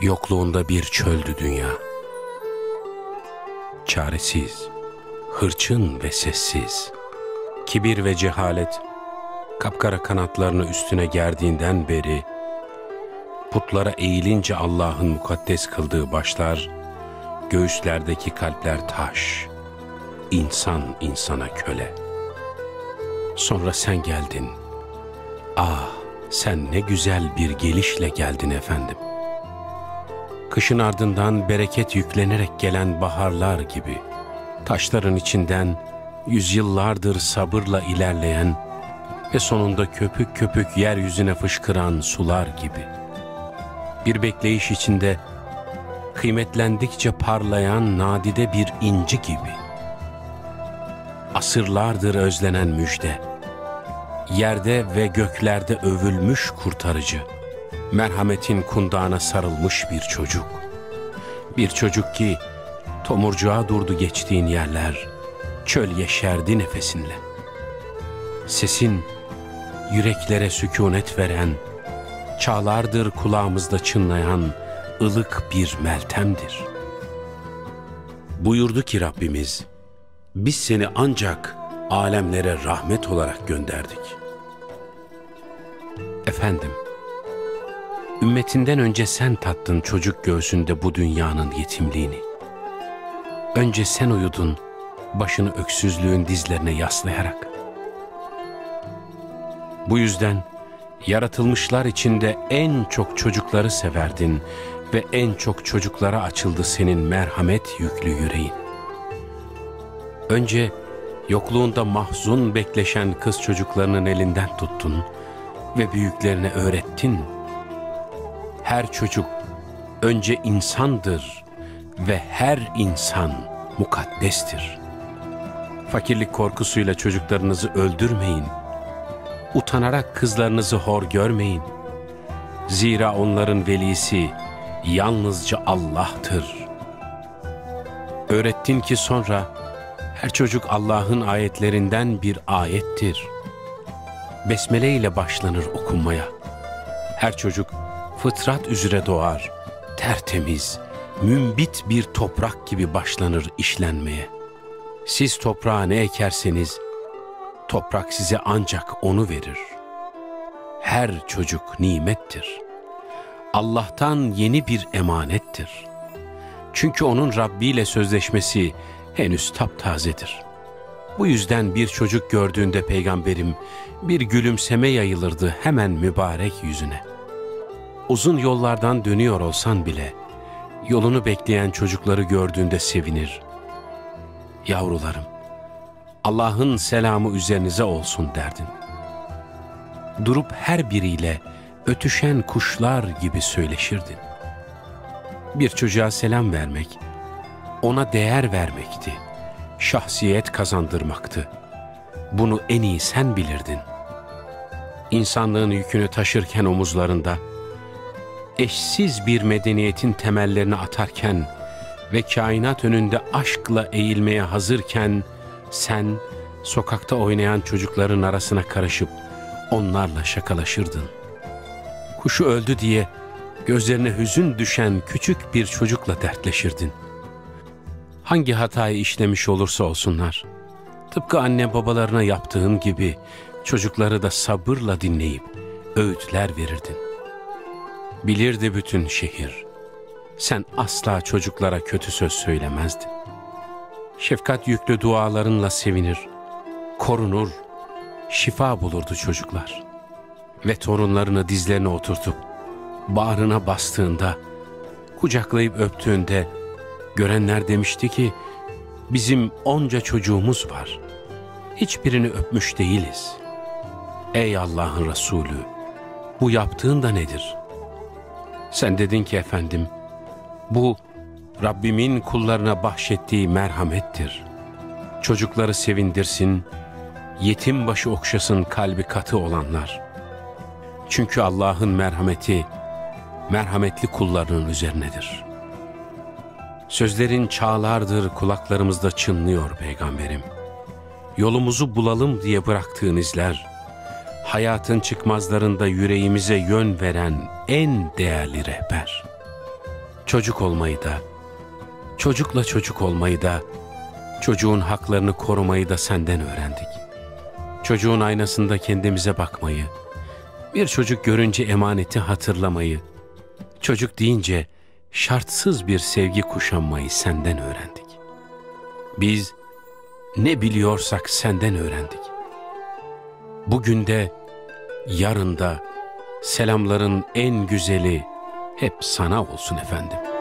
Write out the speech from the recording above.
Yokluğunda bir çöldü dünya. Çaresiz, hırçın ve sessiz. Kibir ve cehalet, kapkara kanatlarını üstüne gerdiğinden beri, putlara eğilince Allah'ın mukaddes kıldığı başlar, göğüslerdeki kalpler taş, insan insana köle. Sonra sen geldin. Ah, sen ne güzel bir gelişle geldin efendim. Kışın ardından bereket yüklenerek gelen baharlar gibi, taşların içinden yüzyıllardır sabırla ilerleyen ve sonunda köpük köpük yeryüzüne fışkıran sular gibi. Bir bekleyiş içinde kıymetlendikçe parlayan nadide bir inci gibi. Asırlardır özlenen müjde, yerde ve göklerde övülmüş kurtarıcı, merhametin kundağına sarılmış bir çocuk. Bir çocuk ki tomurcuğa durdu geçtiğin yerler, çöl yeşerdi nefesinle. Sesin yüreklere sükunet veren, çağlardır kulağımızda çınlayan ılık bir meltemdir. Buyurdu ki Rabbimiz, biz seni ancak alemlere rahmet olarak gönderdik. Efendim, ümmetinden önce sen tattın çocuk göğsünde bu dünyanın yetimliğini. Önce sen uyudun, başını öksüzlüğün dizlerine yaslayarak. Bu yüzden yaratılmışlar içinde en çok çocukları severdin ve en çok çocuklara açıldı senin merhamet yüklü yüreğin. Önce yokluğunda mahzun bekleşen kız çocuklarının elinden tuttun ve büyüklerine öğrettin. Her çocuk önce insandır ve her insan mukaddestir. Fakirlik korkusuyla çocuklarınızı öldürmeyin. Utanarak kızlarınızı hor görmeyin. Zira onların velisi yalnızca Allah'tır. Öğrettin ki sonra her çocuk Allah'ın ayetlerinden bir ayettir. Besmele ile başlanır okunmaya. Her çocuk fıtrat üzere doğar, tertemiz, mümbit bir toprak gibi başlanır işlenmeye. Siz toprağa ne ekerseniz, toprak size ancak onu verir. Her çocuk nimettir. Allah'tan yeni bir emanettir. Çünkü onun Rabbi ile sözleşmesi henüz taptazedir. Bu yüzden bir çocuk gördüğünde peygamberim bir gülümseme yayılırdı hemen mübarek yüzüne. Uzun yollardan dönüyor olsan bile yolunu bekleyen çocukları gördüğünde sevinir. Yavrularım, Allah'ın selamı üzerinize olsun derdin. Durup her biriyle ötüşen kuşlar gibi söyleşirdin. Bir çocuğa selam vermek, ona değer vermekti, şahsiyet kazandırmaktı. Bunu en iyi sen bilirdin. İnsanlığın yükünü taşırken omuzlarında, eşsiz bir medeniyetin temellerini atarken ve kainat önünde aşkla eğilmeye hazırken, sen sokakta oynayan çocukların arasına karışıp onlarla şakalaşırdın. Kuşu öldü diye gözlerine hüzün düşen küçük bir çocukla dertleşirdin. Hangi hatayı işlemiş olursa olsunlar, tıpkı anne babalarına yaptığın gibi çocukları da sabırla dinleyip öğütler verirdin. Bilirdi bütün şehir, sen asla çocuklara kötü söz söylemezdin. Şefkat yüklü dualarınla sevinir, korunur, şifa bulurdu çocuklar. Ve torunlarını dizlerine oturtup, bağrına bastığında, kucaklayıp öptüğünde, görenler demişti ki, bizim onca çocuğumuz var. Hiçbirini öpmüş değiliz. Ey Allah'ın Resulü, bu yaptığın da nedir? Sen dedin ki efendim, bu Rabbimin kullarına bahşettiği merhamettir. Çocukları sevindirsin, yetim başı okşasın kalbi katı olanlar. Çünkü Allah'ın merhameti, merhametli kullarının üzerinedir. Sözlerin çağlardır kulaklarımızda çınlıyor peygamberim. Yolumuzu bulalım diye bıraktığın izler, hayatın çıkmazlarında yüreğimize yön veren en değerli rehber.'' çocuk olmayı da, çocukla çocuk olmayı da, çocuğun haklarını korumayı da senden öğrendik. Çocuğun aynasında kendimize bakmayı, bir çocuk görünce emaneti hatırlamayı, çocuk deyince şartsız bir sevgi kuşanmayı senden öğrendik. Biz ne biliyorsak senden öğrendik. Bugün de, yarın da selamların en güzeli hep sana olsun efendim.''